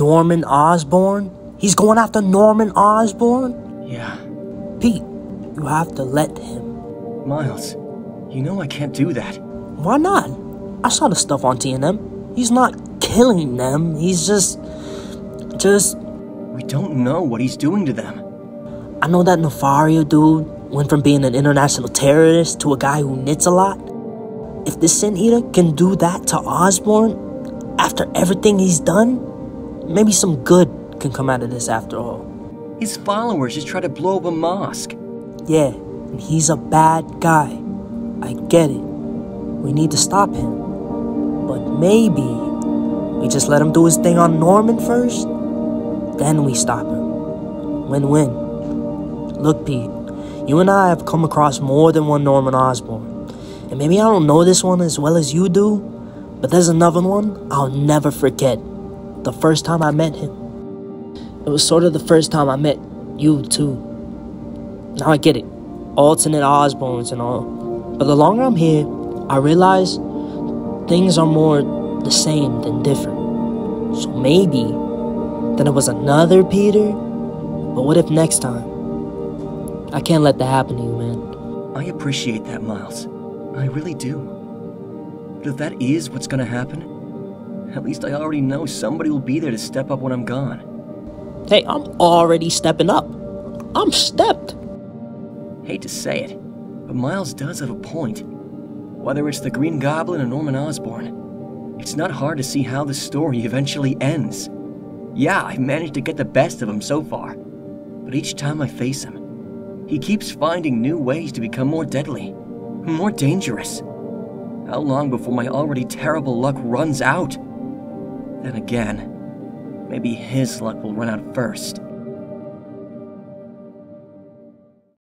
Norman Osborn? He's going after Norman Osborn? Yeah. Pete, you have to let him. Miles, you know I can't do that. Why not? I saw the stuff on TNM. He's not killing them. He's just. just. We don't know what he's doing to them. I know that Nefaria dude went from being an international terrorist to a guy who knits a lot. If the Sin Eater can do that to Osborn after everything he's done, maybe some good can come out of this after all. His followers just try to blow up a mosque. Yeah, and he's a bad guy. I get it. We need to stop him. But maybe we just let him do his thing on Norman first, then we stop him. Win win. Look, Pete, you and I have come across more than one Norman Osborn. And maybe I don't know this one as well as you do, but there's another one I'll never forget. The first time I met him. It was sort of the first time I met you, too. Now I get it. Alternate Osborns and all. But the longer I'm here, I realize things are more the same than different. So maybe then it was another Peter? But what if next time? I can't let that happen to you, man. I appreciate that, Miles. I really do. But if that is what's gonna happen, at least I already know somebody will be there to step up when I'm gone. Hey, I'm already stepping up. I'm stepped. Hate to say it, but Miles does have a point. Whether it's the Green Goblin or Norman Osborn, it's not hard to see how the story eventually ends. Yeah, I've managed to get the best of him so far, but each time I face him, he keeps finding new ways to become more deadly, more dangerous. How long before my already terrible luck runs out? Then again, maybe his luck will run out first.